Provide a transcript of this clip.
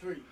three.